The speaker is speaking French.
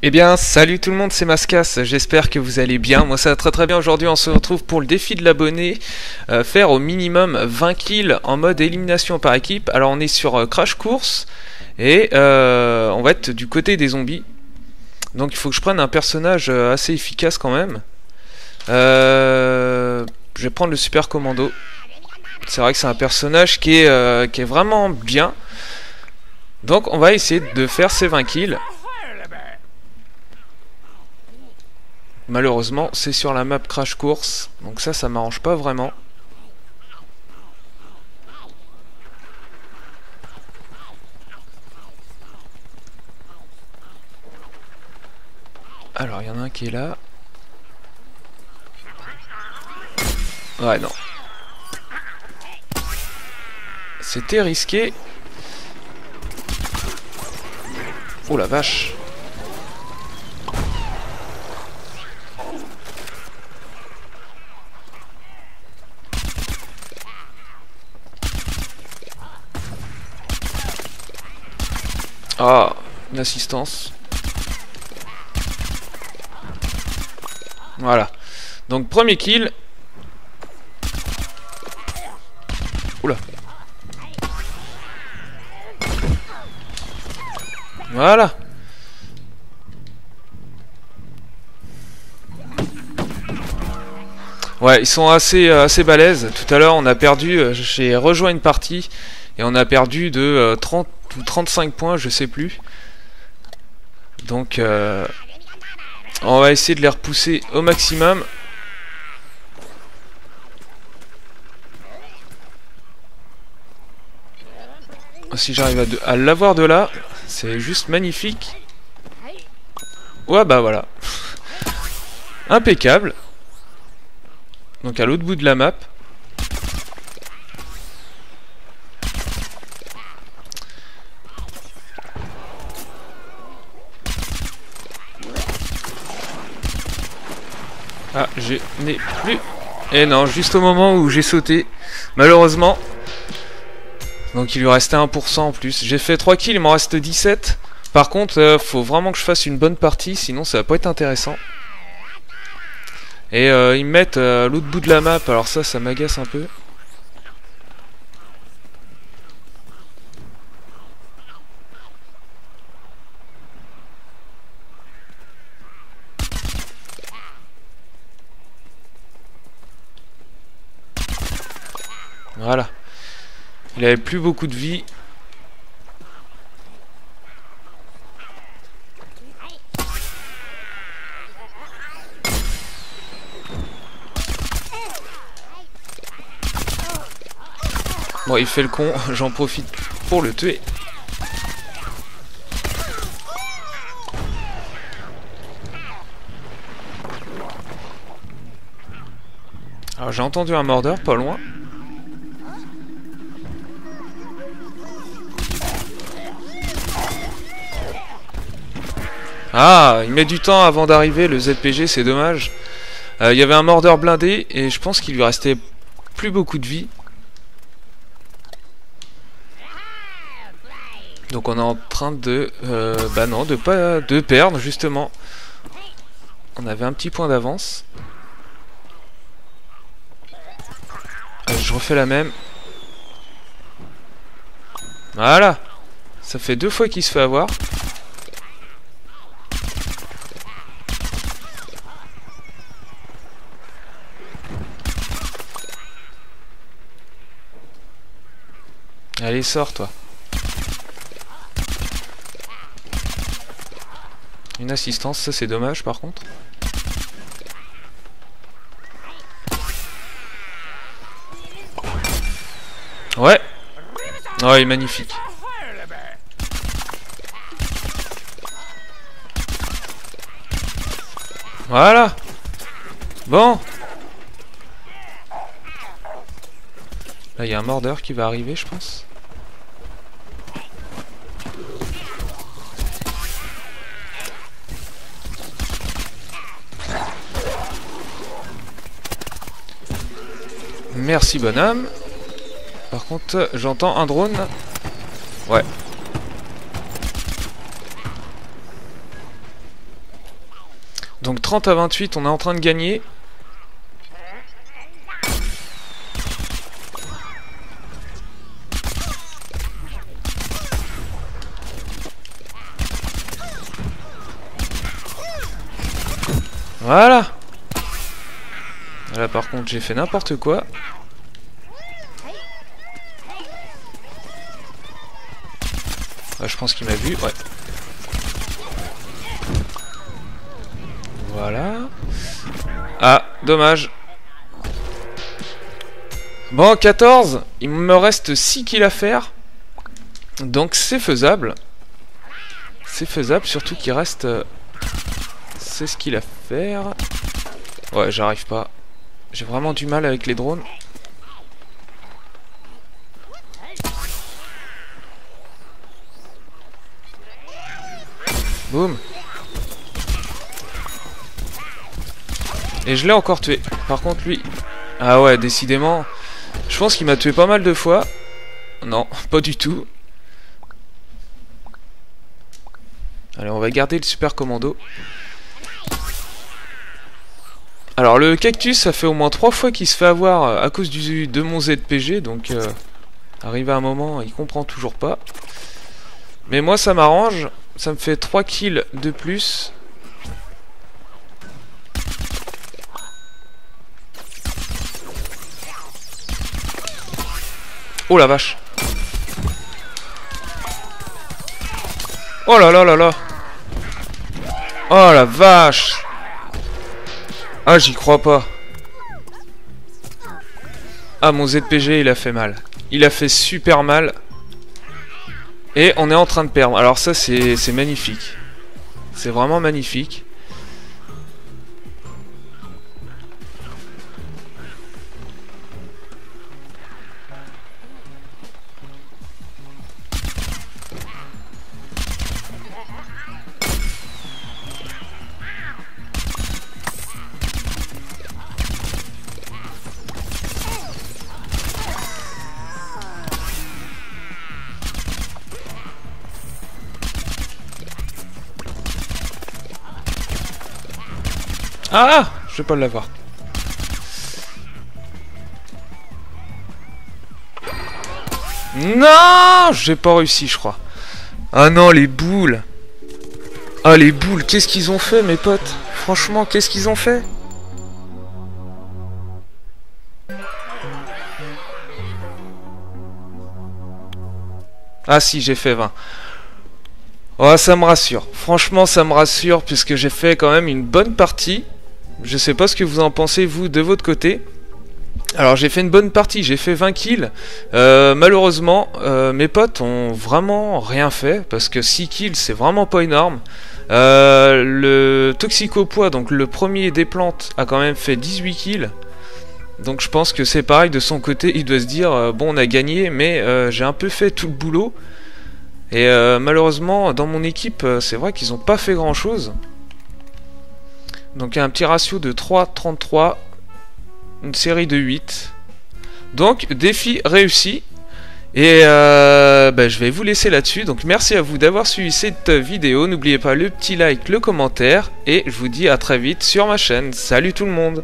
Eh bien, salut tout le monde, c'est Mascas, j'espère que vous allez bien. Moi ça va très très bien aujourd'hui, on se retrouve pour le défi de l'abonné, euh, faire au minimum 20 kills en mode élimination par équipe. Alors on est sur euh, Crash Course et euh, on va être du côté des zombies. Donc il faut que je prenne un personnage assez efficace quand même. je vais prendre le Super Commando. C'est vrai que c'est un personnage qui est, qui est vraiment bien. Donc on va essayer de faire ces 20 kills. Malheureusement, c'est sur la map Crash Course, donc ça, ça m'arrange pas vraiment. Alors, il y en a un qui est là. Ouais, non. C'était risqué. Oh la vache Ah, une assistance. Voilà. Donc premier kill. Oula. Voilà. Ouais, ils sont assez, euh, assez balèzes. Tout à l'heure, on a perdu, euh, j'ai rejoint une partie et on a perdu de 30 euh, 35 points, je sais plus. Donc, euh, on va essayer de les repousser au maximum. Si j'arrive à, l'avoir de là, c'est juste magnifique. Ouais, bah voilà. Impeccable. Donc à l'autre bout de la map. Ah, je n'ai plus. Et eh non, juste au moment où j'ai sauté, malheureusement. Donc il lui restait 1% en plus. J'ai fait 3 kills, il m'en reste 17. Par contre, euh, faut vraiment que je fasse une bonne partie, sinon ça va pas être intéressant. Et euh, ils me mettent euh, à l'autre bout de la map, alors ça, ça m'agace un peu. Voilà. Il avait plus beaucoup de vie. Bon, il fait le con, j'en profite pour le tuer. Alors j'ai entendu un mordeur pas loin. Ah, il met du temps avant d'arriver, le ZPG, c'est dommage. Euh, il y avait un mordeur blindé, et je pense qu'il lui restait plus beaucoup de vie. Donc on est en train de... Euh, bah non, de pas de perdre, justement. On avait un petit point d'avance. Euh, je refais la même. Voilà Ça fait deux fois qu'il se fait avoir. Sors, toi. Une assistance, ça c'est dommage par contre. Ouais. Est magnifique. Voilà. Bon. Là, il y a un mordeur qui va arriver, je pense. Merci bonhomme. Par contre, j'entends un drone. Ouais. Donc 30 à 28, on est en train de gagner. Voilà Là par contre j'ai fait n'importe quoi. je pense qu'il m'a vu, ouais. Voilà. Ah, dommage. Bon, 14. Il me reste 6 kills à faire. Donc c'est faisable. C'est faisable, surtout qu'il reste... C'est ce qu'il a à faire. Ouais, j'arrive pas. J'ai vraiment du mal avec les drones. Boum Et je l'ai encore tué. Par contre, lui... Ah ouais, décidément... Je pense qu'il m'a tué pas mal de fois. Non, pas du tout. Allez, on va garder le super commando. Alors le cactus, ça fait au moins trois fois qu'il se fait avoir euh, à cause du, de mon ZPG, donc euh, arrivé à un moment, il comprend toujours pas. Mais moi ça m'arrange, ça me fait 3 kills de plus. Oh la vache Oh là là là là Oh la vache Ah j'y crois pas. Ah mon ZPG il a fait mal. Il a fait super mal. Et on est en train de perdre. Alors ça c'est magnifique. C'est vraiment magnifique Ah Je vais pas l'avoir. Non J'ai pas réussi, je crois. Ah non, les boules Ah, les boules, qu'est-ce qu'ils ont fait, mes potes? Franchement, qu'est-ce qu'ils ont fait? Ah si, j'ai fait 20. Oh, ça me rassure. Franchement, ça me rassure puisque j'ai fait quand même une bonne partie. Je sais pas ce que vous en pensez, vous, de votre côté. Alors j'ai fait une bonne partie, j'ai fait 20 kills. Euh, malheureusement, euh, mes potes ont vraiment rien fait, parce que 6 kills c'est vraiment pas énorme. Euh, le Toxicopois, donc le premier des plantes, a quand même fait 18 kills. Donc je pense que c'est pareil de son côté, il doit se dire, bon on a gagné, mais j'ai un peu fait tout le boulot. Et malheureusement, dans mon équipe, c'est vrai qu'ils ont pas fait grand chose. Donc un petit ratio de 3,33, une série de 8. Donc défi réussi. Et euh, bah, je vais vous laisser là-dessus. Donc merci à vous d'avoir suivi cette vidéo. N'oubliez pas le petit like, le commentaire. Et je vous dis à très vite sur ma chaîne. Salut tout le monde